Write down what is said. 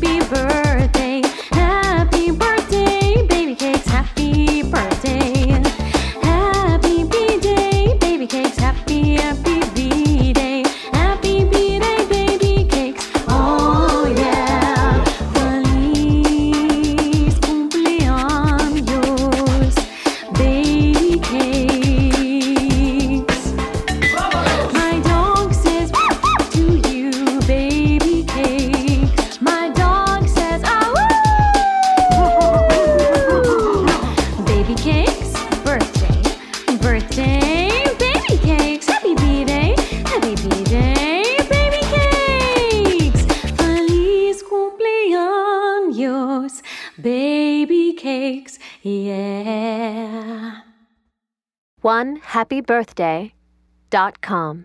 Beaver. cakes, birthday, birthday, baby cakes, happy birthday, happy birthday, baby cakes. Feliz cumpleaños, baby cakes, yeah. One happy birthday dot com.